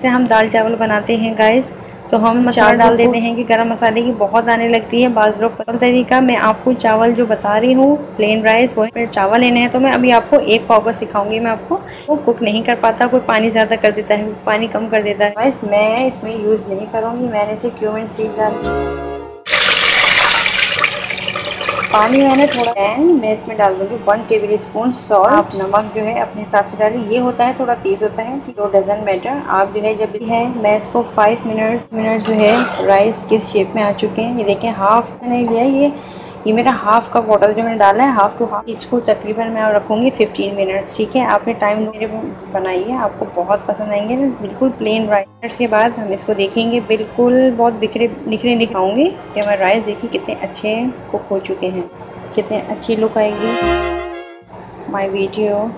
से हम दाल चावल बनाते हैं गाइस तो हम मसाला डाल देते हैं कि गरम मसाले की बहुत आने लगती है। बाज़ लोग तरीका मैं आपको चावल जो बता रही हूँ प्लेन राइस वो मेरे चावल लेने हैं तो मैं अभी आपको एक पाव का सिखाऊँगी मैं आपको। वो कुक नहीं कर पाता कोई पानी ज़्यादा कर देता है पानी कम कर देता है। बस मैं इसमें यूज़ नहीं करूँगी मैंने इसे क्यूमिन सीड डाल। पानी मैंने थोड़ा मैं इसमें डाल दूँगी वन टेबल स्पून सॉल्ट आप नमक जो है अपने हिसाब से डालिए। ये होता है, थोड़ा तेज़ होता है तो डजन मैटर आप जो है, जब भी है, मैं इसको फाइव मिनट मिनट जो है राइस किस शेप में आ चुके हैं। ये देखें हाफ़ मैंने लिया ये ये मेरा हाफ़ कप वाटर जो मैंने डाला है हाफ़ टू हाफ़ इसको तकरीबन मैं रखूँगी 15 मिनट्स ठीक है? आपने टाइम मेरे बनाइए, आपको बहुत पसंद आएँगे बिल्कुल प्लेन राइस के बाद हम इसको देखेंगे, बिल्कुल बहुत बिखरे, निखरे निखाऊँगे कि हमारे राइस देखिए कितने अच्छे कुक हो चुके हैं, कितने अच्छी लुक आएगी। My video